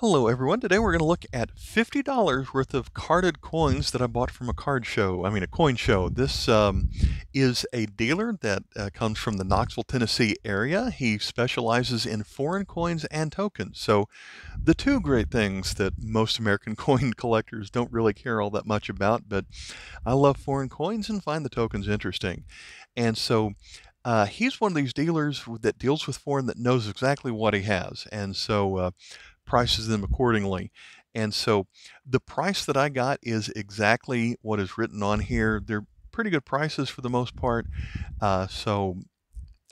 Hello everyone. Today we're going to look at $50 worth of carded coins that I bought from a card show. I mean a coin show. This um, is a dealer that uh, comes from the Knoxville, Tennessee area. He specializes in foreign coins and tokens. So the two great things that most American coin collectors don't really care all that much about, but I love foreign coins and find the tokens interesting. And so uh, he's one of these dealers that deals with foreign that knows exactly what he has. And so uh, prices them accordingly. And so the price that I got is exactly what is written on here. They're pretty good prices for the most part. Uh, so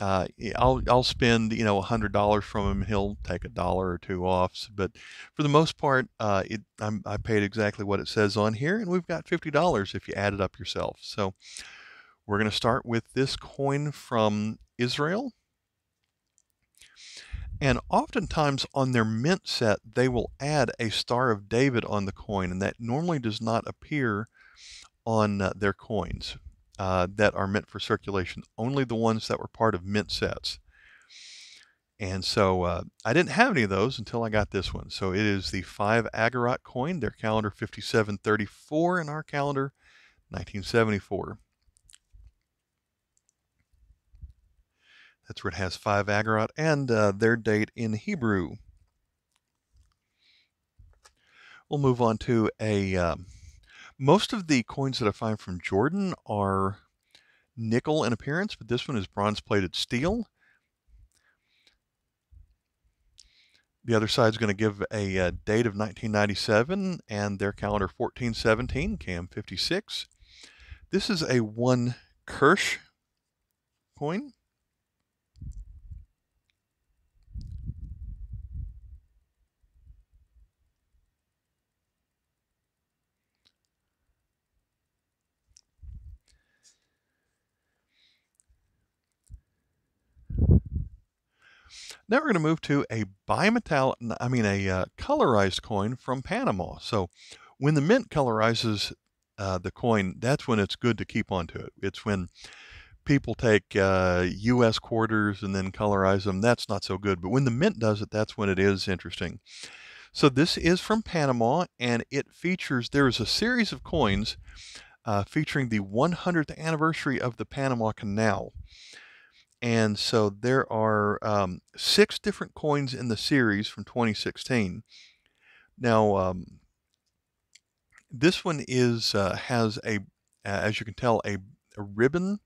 uh, I'll I'll spend you know a hundred dollars from him. He'll take a dollar or two off. But for the most part, uh, it I'm, I paid exactly what it says on here, and we've got fifty dollars if you add it up yourself. So we're going to start with this coin from Israel. And oftentimes on their mint set, they will add a Star of David on the coin, and that normally does not appear on uh, their coins uh, that are meant for circulation, only the ones that were part of mint sets. And so uh, I didn't have any of those until I got this one. So it is the 5 Agorot coin, their calendar 5734, and our calendar 1974. That's where it has 5 Agorot and uh, their date in Hebrew. We'll move on to a. Um, most of the coins that I find from Jordan are nickel in appearance, but this one is bronze plated steel. The other side is going to give a, a, uh, date of 1997 and their calendar 1417, KM 56. This is a one qirsh coin. Now we're going to move to a bimetallic, I mean a uh, colorized coin from Panama. So when the mint colorizes uh, the coin, that's when it's good to keep onto it. It's when people take uh, U.S. quarters and then colorize them. That's not so good. But when the mint does it, that's when it is interesting. So this is from Panama, and it features, there is a series of coins uh, featuring the 100th anniversary of the Panama Canal. And so there are um, six different coins in the series from 2016. Now, um, this one is uh, has a, as you can tell, a, a, ribbon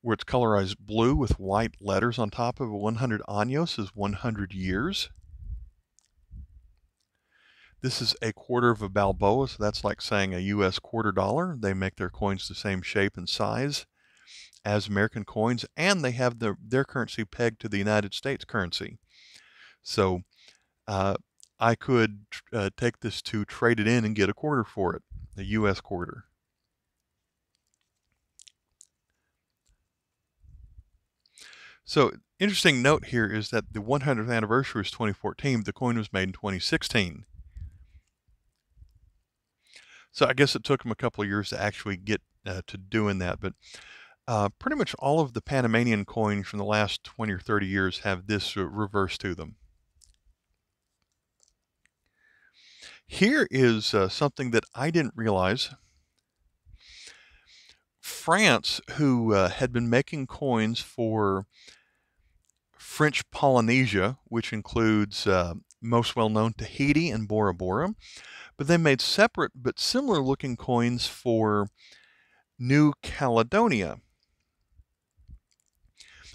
where it's colorized blue with white letters on top of it. 100 años is 100 years. This is a quarter of a Balboa, so that's like saying a U.S. quarter dollar. They make their coins the same shape and size as American coins, and they have the, their currency pegged to the United States currency. So uh, I could uh, take this to trade it in and get a quarter for it, a U.S. quarter. So interesting note here is that the 100th anniversary is 2014, the coin was made in 2016. So I guess it took them a couple of years to actually get uh, to doing that, but uh, pretty much all of the Panamanian coins from the last 20 or 30 years have this uh, reverse to them. Here is uh, something that I didn't realize. France, who uh, had been making coins for French Polynesia, which includes uh, most well known Tahiti and Bora Bora, but they made separate but similar looking coins for New Caledonia.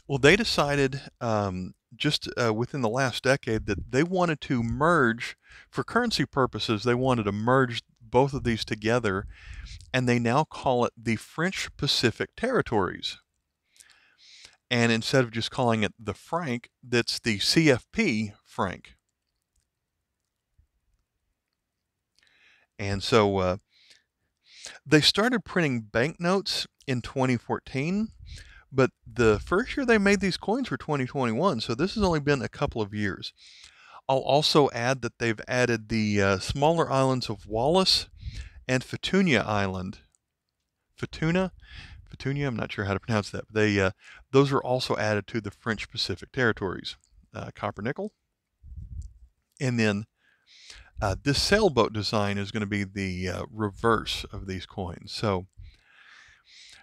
Well, they decided um, just uh, within the last decade that they wanted to merge, for currency purposes, they wanted to merge both of these together, and they now call it the French Pacific Territories. And instead of just calling it the franc, that's the CFP franc. And so uh, they started printing banknotes in 2014 but the first year they made these coins were 2021, so this has only been a couple of years. I'll also add that they've added the uh, smaller islands of Wallis and Futuna Island. Futuna? Futuna, I'm not sure how to pronounce that. They, uh, those are also added to the French Pacific territories. Uh, copper nickel. And then Uh, this sailboat design is going to be the uh, reverse of these coins. So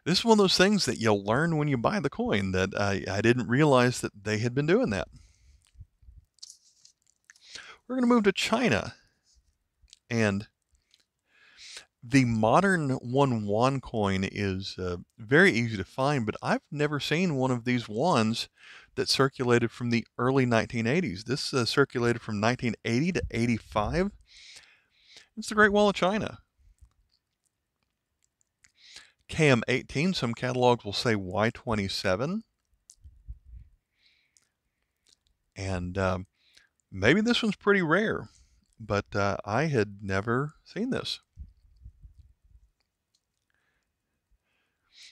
this is one of those things that you'll learn when you buy the coin that I, I didn't realize that they had been doing that. We're going to move to China. And the modern one yuan coin is uh, very easy to find, but I've never seen one of these ones that circulated from the early 1980s. This uh, circulated from 1980 to 85. It's the Great Wall of China. KM18, some catalogs will say Y27. And um, maybe this one's pretty rare, but uh, I had never seen this.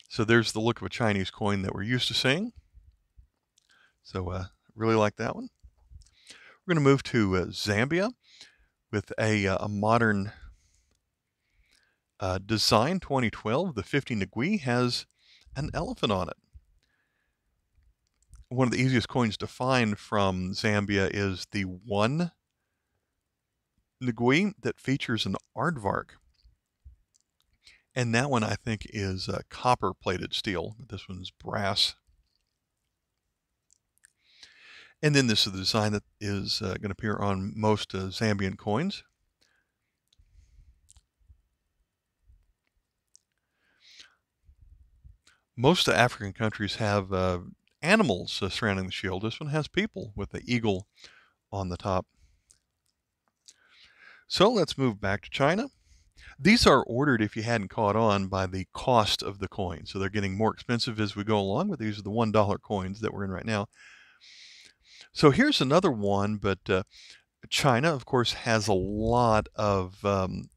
So there's the look of a Chinese coin that we're used to seeing. So uh, really like that one. We're going to move to uh, Zambia with a, uh, a modern uh, design 2012. The 50 Ngwee has an elephant on it. One of the easiest coins to find from Zambia is the one Ngwee that features an aardvark. And that one I think is uh, copper plated steel. This one's brass. And then this is the design that is uh, going to appear on most uh, Zambian coins. Most African countries have uh, animals uh, surrounding the shield. This one has people with the eagle on the top. So let's move back to China. These are ordered, if you hadn't caught on, by the cost of the coin. So they're getting more expensive as we go along, but these are the $1 coins that we're in right now. So here's another one, but uh, China, of course, has a lot of um,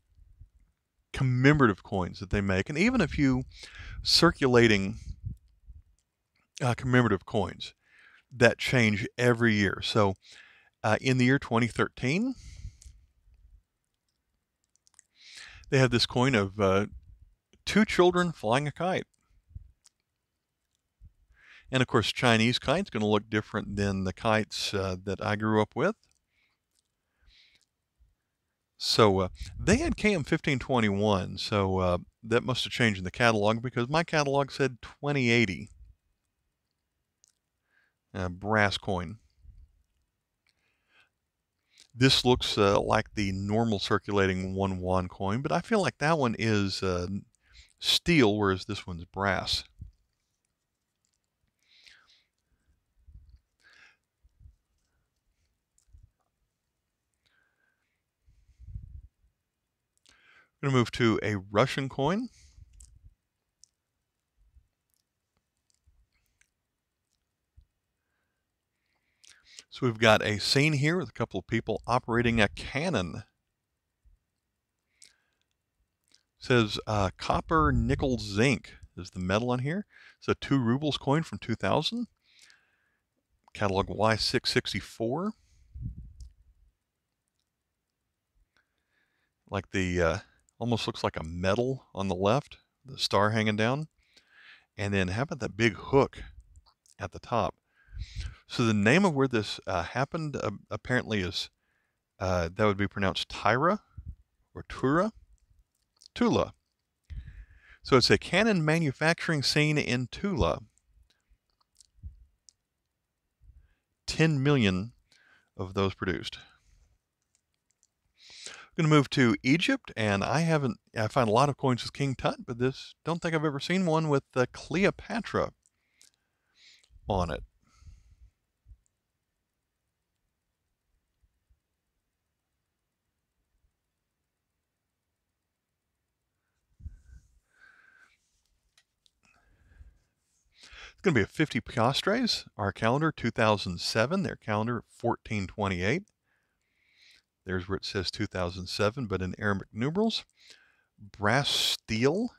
commemorative coins that they make, and even a few circulating uh, commemorative coins that change every year. So uh, in the year 2013, they have this coin of uh, two children flying a kite. And of course, Chinese kite's going to look different than the kites uh, that I grew up with. So uh, they had KM1521, so uh, that must have changed in the catalog because my catalog said 2080. brass coin. This looks uh, like the normal circulating one yuan coin, but I feel like that one is uh, steel, whereas this one's brass. Going to move to a Russian coin. So we've got a scene here with a couple of people operating a cannon. It says uh, copper, nickel, zinc is the metal on here. It's a two rubles coin from 2000. Catalog Y664. Like the uh, almost looks like a medal on the left, the star hanging down. And then how about that big hook at the top? So the name of where this uh, happened uh, apparently is, uh, that would be pronounced Tyra or Tura, Tula. So it's a cannon manufacturing scene in Tula. 10 million of those produced going to move to Egypt, and I haven't. I find a lot of coins with King Tut, but this don't think I've ever seen one with uh, Cleopatra on it. It's going to be a 50 piastres. Our calendar 2007. Their calendar 1428. There's where it says 2007, but in Arabic numerals. Brass steel,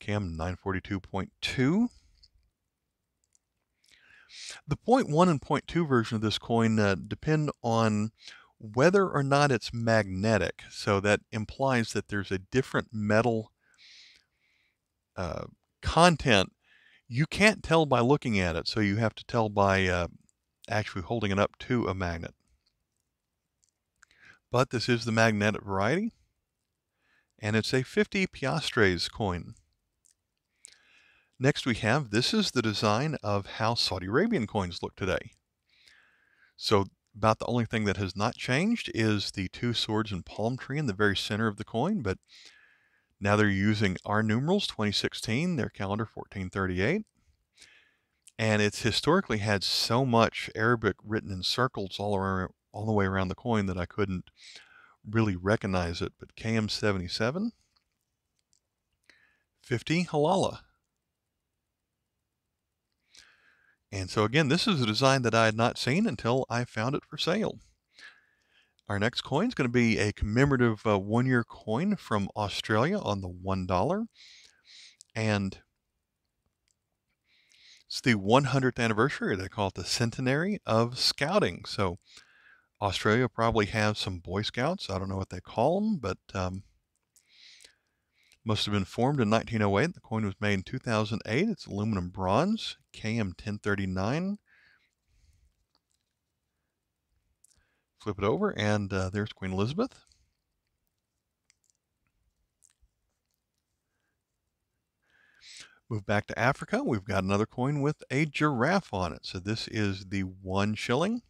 KM 942.2. The point one and point two version of this coin uh, depend on whether or not it's magnetic. So that implies that there's a different metal uh, content. You can't tell by looking at it, so you have to tell by uh, actually holding it up to a magnet. But this is the magnetic variety, and it's a 50 piastres coin. Next we have, this is the design of how Saudi Arabian coins look today. So about the only thing that has not changed is the two swords and palm tree in the very center of the coin, but now they're using our numerals 2016, their calendar 1438. And it's historically had so much Arabic written in circles all around all the way around the coin that I couldn't really recognize it. But KM77, 50 halala. And so again, this is a design that I had not seen until I found it for sale. Our next coin is going to be a commemorative uh, one-year coin from Australia on the $1. And it's the 100th anniversary. They call it the centenary of scouting. So Australia probably has some Boy Scouts. I don't know what they call them, but um, must have been formed in 1908. The coin was made in 2008. It's aluminum bronze, KM 1039. Flip it over, and uh, there's Queen Elizabeth. Move back to Africa. We've got another coin with a giraffe on it. So this is the one shilling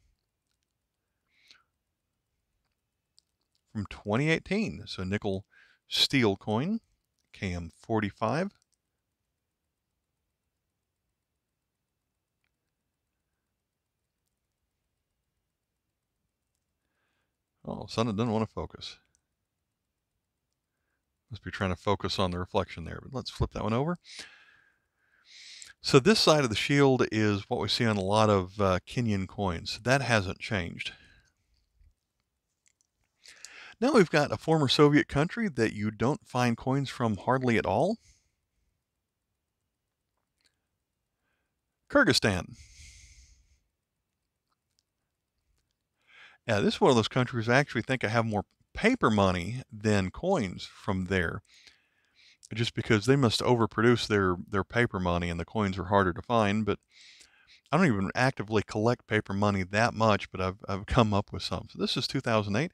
from 2018. So nickel steel coin. KM 45. Oh, sun it doesn't want to focus. Must be trying to focus on the reflection there, but let's flip that one over. So this side of the shield is what we see on a lot of uh, Kenyan coins. That hasn't changed. Now we've got a former Soviet country that you don't find coins from hardly at all. Kyrgyzstan. Yeah, this is one of those countries I actually think I have more paper money than coins from there. Just because they must overproduce their, their paper money and the coins are harder to find. But I don't even actively collect paper money that much, but I've, I've come up with some. So this is 2008.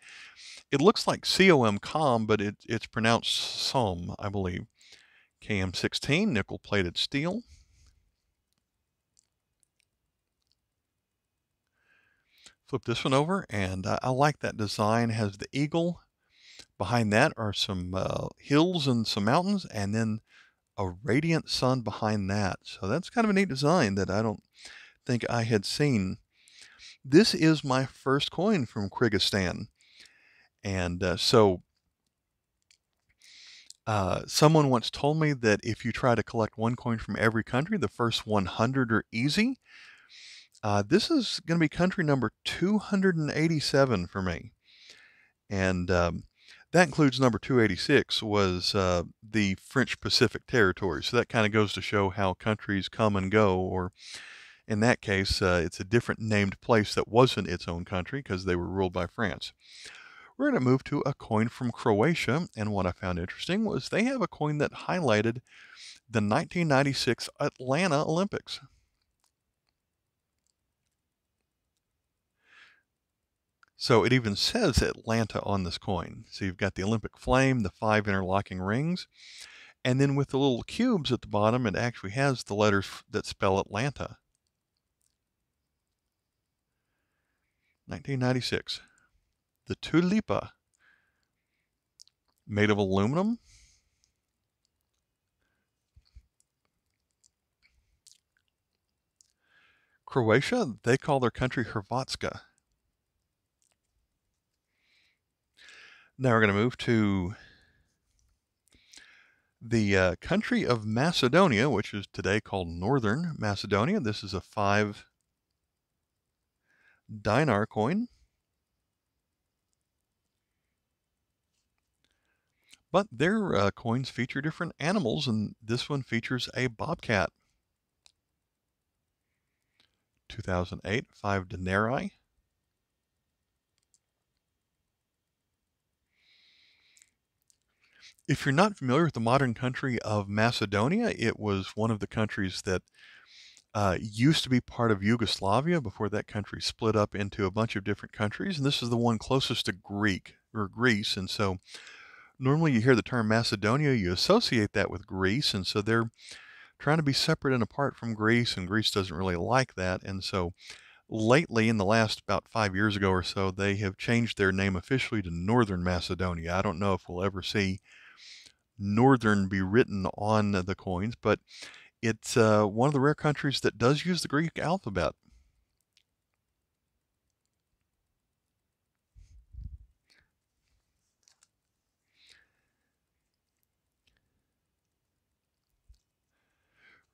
It looks like COM com, but it, it's pronounced SOM, I believe. KM16, nickel plated steel. Flip this one over, and I, I like that design. It has the eagle. Behind that are some uh, hills and some mountains, and then a radiant sun behind that. So that's kind of a neat design that I don't think I had seen. This is my first coin from Kyrgyzstan. And uh, so uh, someone once told me that if you try to collect one coin from every country, the first 100 are easy. Uh, this is going to be country number 287 for me. And um, that includes number 286 was uh, the French Pacific territory. So that kind of goes to show how countries come and go. Or in that case, uh, it's a different named place that wasn't its own country because they were ruled by France. We're going to move to a coin from Croatia. And what I found interesting was they have a coin that highlighted the 1996 Atlanta Olympics. So it even says Atlanta on this coin. So you've got the Olympic flame, the five interlocking rings, and then with the little cubes at the bottom, it actually has the letters that spell Atlanta. 1996 the tulipa, made of aluminum. Croatia, they call their country Hrvatska. Now we're going to move to the uh, country of Macedonia, which is today called Northern Macedonia. This is a five dinar coin. But their uh, coins feature different animals, and this one features a bobcat. 2008, 5 denarii. If you're not familiar with the modern country of Macedonia, it was one of the countries that uh, used to be part of Yugoslavia before that country split up into a bunch of different countries. And this is the one closest to Greek or Greece. And so normally you hear the term Macedonia, you associate that with Greece. And so they're trying to be separate and apart from Greece, and Greece doesn't really like that. And so lately, in the last about five years ago or so, they have changed their name officially to Northern Macedonia. I don't know if we'll ever see Northern be written on the coins, but it's uh, one of the rare countries that does use the Greek alphabet.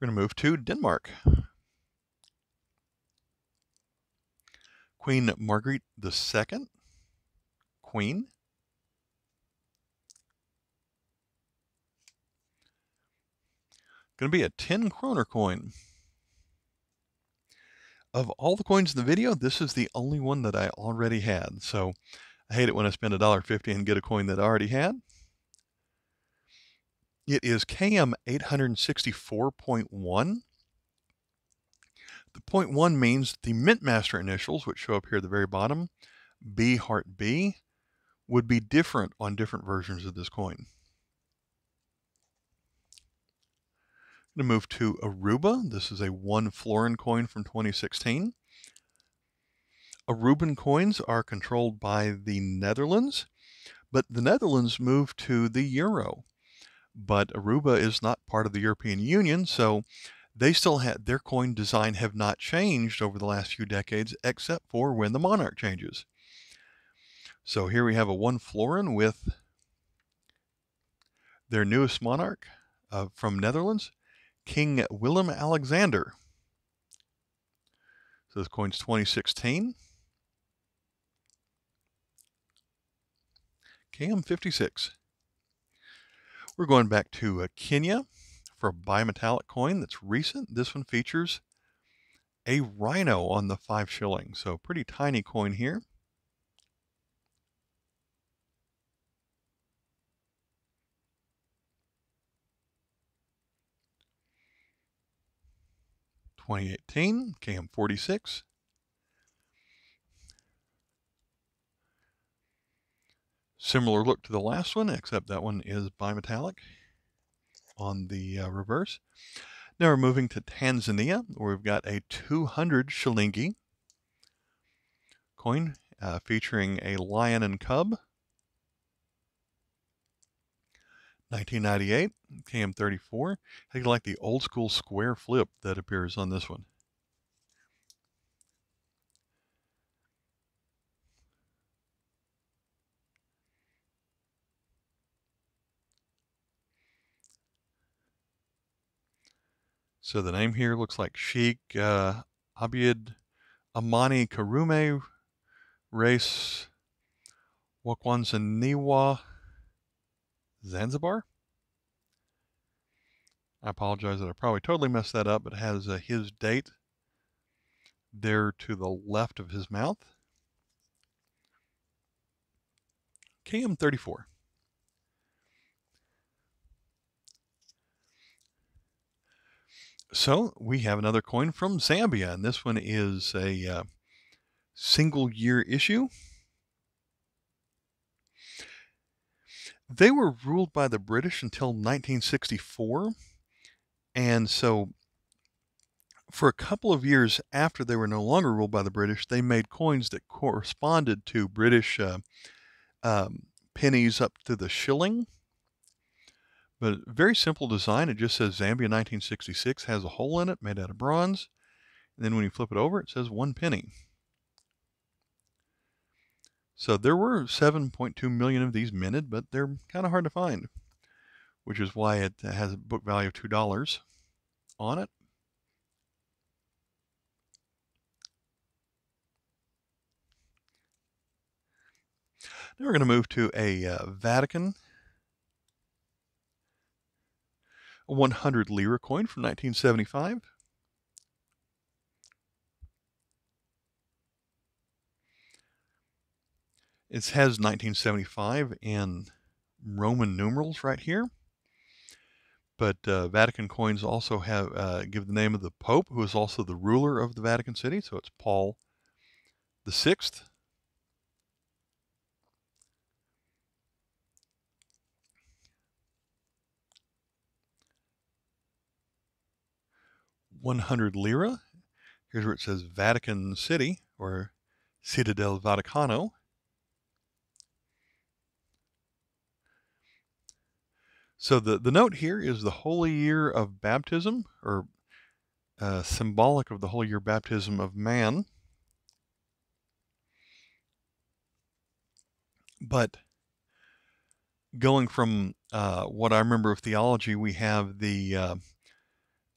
We're going to move to Denmark. Queen Margaret II, Queen. Going to be a 10 kroner coin. Of all the coins in the video, this is the only one that I already had. So I hate it when I spend $1.50 and get a coin that I already had. It is KM 864.1. The point one means the Mint Master initials, which show up here at the very bottom, B heart B, would be different on different versions of this coin. Going to move to Aruba. This is a one florin coin from 2016. Aruban coins are controlled by the Netherlands, but the Netherlands moved to the euro. But Aruba is not part of the European Union, so they still had their coin design have not changed over the last few decades, except for when the monarch changes. So here we have a one florin with their newest monarch uh, from Netherlands, King Willem Alexander. So this coin's 2016. KM56. We're going back to uh, Kenya for a bimetallic coin that's recent. This one features a rhino on the five shilling. So pretty tiny coin here. Twenty eighteen KM forty six. Similar look to the last one, except that one is bimetallic on the uh, reverse. Now we're moving to Tanzania, where we've got a 200 shilingi coin uh, featuring a lion and cub. 1998, KM34. I like the old school square flip that appears on this one. So the name here looks like Sheikh uh, Abiyd Amani Karume Race Wakwanzaniwa Zanzibar. I apologize that I probably totally messed that up, but it has uh, his date there to the left of his mouth. KM34. So we have another coin from Zambia, and this one is a uh, single year issue. They were ruled by the British until 1964, and so for a couple of years after they were no longer ruled by the British, they made coins that corresponded to British uh, um, pennies up to the shilling. But very simple design. It just says Zambia 1966, has a hole in it made out of bronze. And then when you flip it over, it says one penny. So there were 7.2 million of these minted, but they're kind of hard to find, which is why it has a book value of $2 on it. Now we're going to move to a uh, Vatican a 100 lira coin from 1975. It has 1975 in Roman numerals right here. but uh, Vatican coins also have uh, give the name of the Pope, who is also the ruler of the Vatican City. So it's Paul the Sixth. One hundred lira. Here's where it says Vatican City or Città del Vaticano. So the, the note here is the holy year of baptism, or uh, symbolic of the holy year baptism of man. But going from uh, what I remember of theology, we have the uh,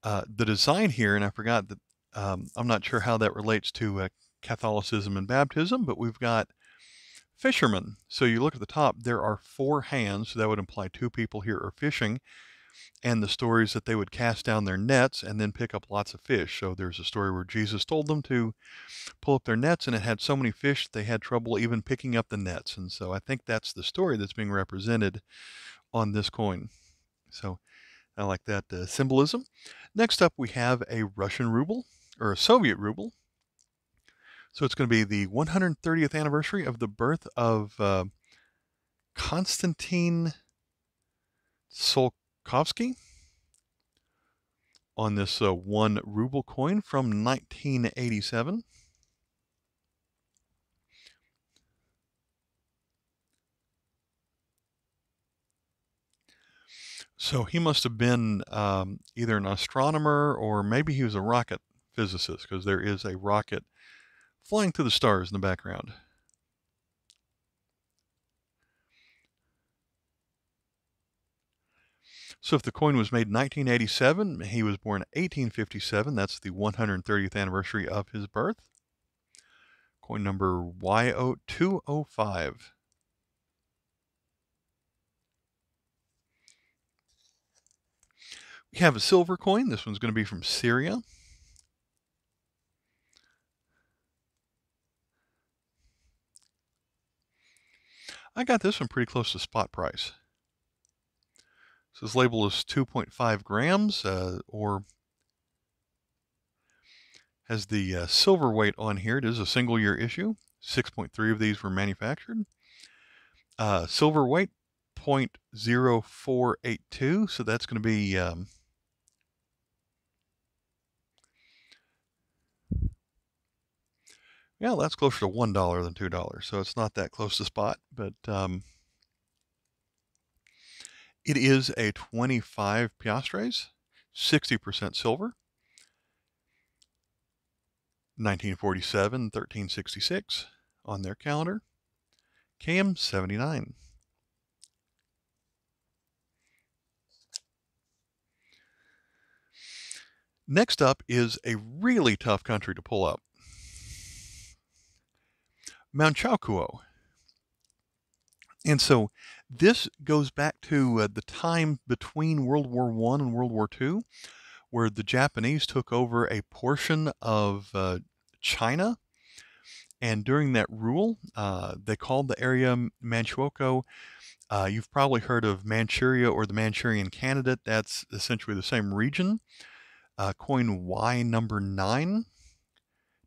uh the design here, and I forgot that um, I'm not sure how that relates to uh, Catholicism and baptism, but we've got fishermen. So you look at the top, there are four hands. So that would imply two people here are fishing. And the stories that they would cast down their nets and then pick up lots of fish. So there's a story where Jesus told them to pull up their nets, and it had so many fish they had trouble even picking up the nets. And so I think that's the story that's being represented on this coin. So I like that uh, symbolism. Next up, we have a Russian ruble or a Soviet ruble. So it's going to be the 130th anniversary of the birth of uh, Konstantin Tsiolkovsky on this uh, one ruble coin from 1987. So he must have been um, either an astronomer or maybe he was a rocket physicist because there is a rocket flying through the stars in the background. So if the coin was made in 1987, he was born 1857. That's the 130th anniversary of his birth. Coin number YO205. We have a silver coin. This one's going to be from Syria. I got this one pretty close to spot price. So this label is 2.5 grams uh, or has the uh, silver weight on here. It is a single year issue. 6.3 of these were manufactured. Uh, silver weight 0.0482. So that's going to be um, Yeah, that's closer to one dollar than two dollars, so it's not that close to spot, but um, it is a 25 piastres, 60% silver. 1947, 1366 on their calendar. KM 79. Next up is a really tough country to pull up. Manchukuo. And so this goes back to uh, the time between World War I and World War II, where the Japanese took over a portion of uh, China. And during that rule, uh, they called the area Manchukuo. Uh, you've probably heard of Manchuria or the Manchurian Candidate. That's essentially the same region. Uh, coin Y number 9,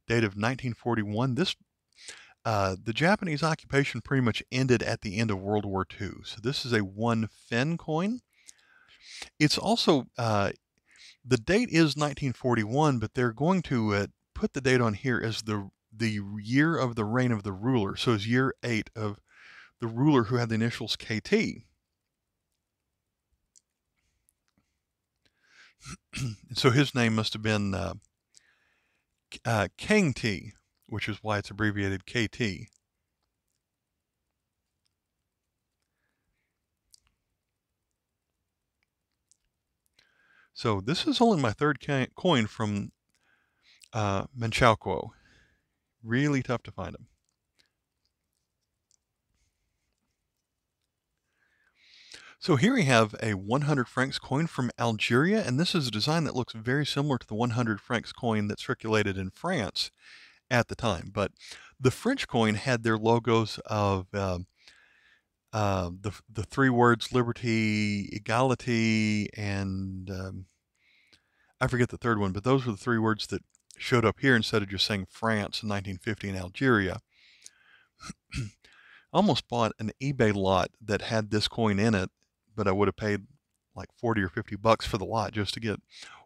date of 1941. This uh, the Japanese occupation pretty much ended at the end of World War II. So this is a one fen coin. It's also, uh, the date is 1941, but they're going to uh, put the date on here as the, the year of the reign of the ruler. So it's year eight of the ruler who had the initials KT. so his name must have been uh, uh, Kang T which is why it's abbreviated KT. So this is only my third coin from uh. Really tough to find them. So here we have a 100 francs coin from Algeria, and this is a design that looks very similar to the 100 francs coin that circulated in France at the time. But the French coin had their logos of uh, uh, the the three words liberty, equality, and um, I forget the third one, but those were the three words that showed up here instead of just saying France in 1950 and Algeria. I almost bought an eBay lot that had this coin in it, but I would have paid like 40 or 50 bucks for the lot just to get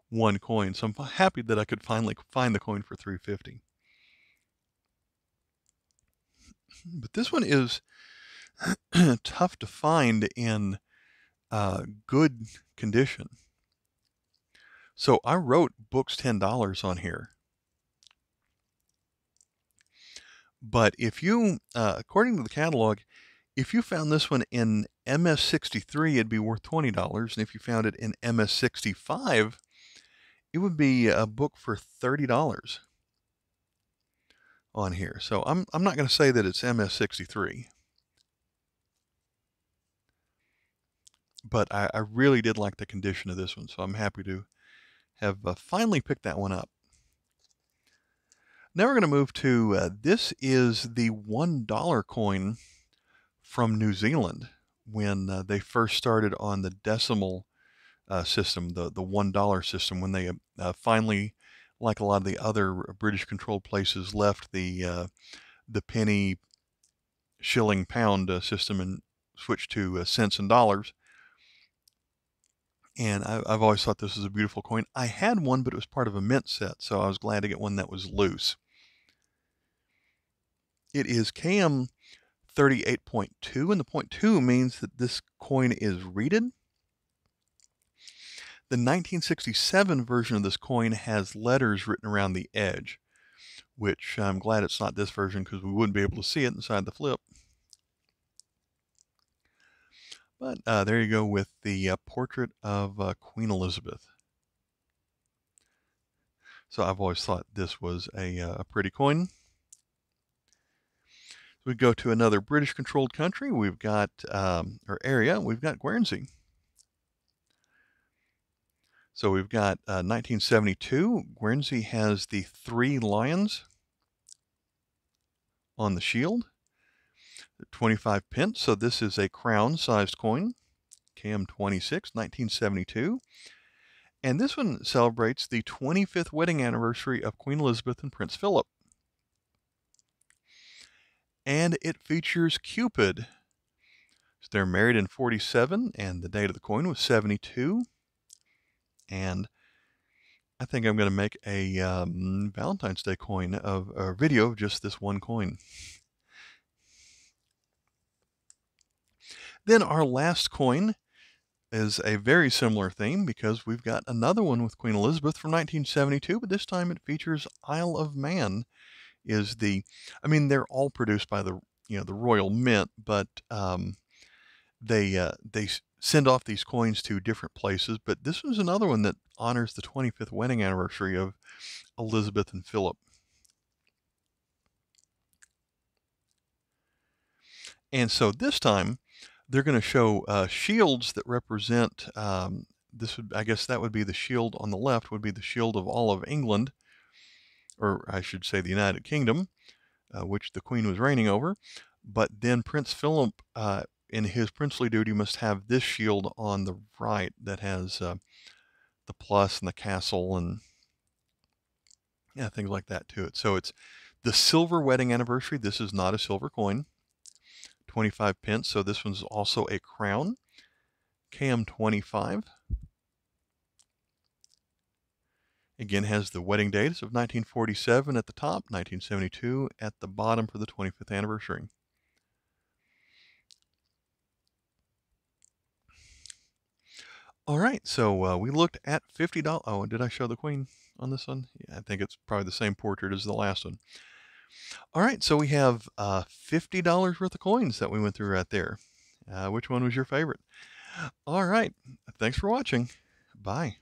one coin. So I'm happy that I could finally find the coin for 350. But this one is tough to find in uh, good condition. So I wrote books $10 on here. But if you, uh, according to the catalog, if you found this one in MS63, it'd be worth $20. And if you found it in MS65, it would be a book for $30 on here. So I'm, I'm not going to say that it's MS63. But I, I, really did like the condition of this one, so I'm happy to have uh, finally picked that one up. Now we're going to move to uh, this is the $1 coin from New Zealand when uh, they first started on the decimal uh, system, the, the $1 system, when they uh, finally, like a lot of the other British controlled places, left the, uh, the penny, shilling, pound uh, system and switched to cents and dollars. And I, have always thought this was a beautiful coin. I had one, but it was part of a mint set, so I was glad to get one that was loose. It is KM 38.2, and the point 2 means that this coin is reeded. The 1967 version of this coin has letters written around the edge, which I'm glad it's not this version because we wouldn't be able to see it inside the flip. But uh, there you go with the uh, portrait of uh, Queen Elizabeth. So I've always thought this was a, uh, a pretty coin. We go to another British controlled country. We've got, um, or area, we've got Guernsey. So we've got uh, 1972. Guernsey has the three lions on the shield. 25 pence. So this is a crown sized coin. KM26, 1972. And this one celebrates the 25th wedding anniversary of Queen Elizabeth and Prince Philip and it features Cupid. So they're married in 47, and the date of the coin was 72. And I think I'm going to make a um, Valentine's Day coin of a video of just this one coin. Then our last coin is a very similar theme because we've got another one with Queen Elizabeth from 1972, but this time it features Isle of Man is the, I mean, they're all produced by the, you know, the Royal Mint, but um, they uh, they send off these coins to different places. But this was another one that honors the 25th wedding anniversary of Elizabeth and Philip. And so this time, they're going to show uh, shields that represent. Um, this would, I guess, that would be the shield on the left. Would be the shield of all of England, or I should say the United Kingdom, uh, which the Queen was reigning over. But then Prince Philip, uh, in his princely duty, must have this shield on the right that has uh, the plus and the castle and yeah, things like that to it. So it's the silver wedding anniversary. This is not a silver coin, 25 pence. So this one's also a crown, KM25. Again, has the wedding dates of 1947 at the top, 1972 at the bottom for the 25th anniversary. All right, so uh, we looked at $50. Oh, did I show the queen on this one? Yeah, I think it's probably the same portrait as the last one. All right, so we have uh, $50 worth of coins that we went through right there. Uh, which one was your favorite? All right, thanks for watching. Bye.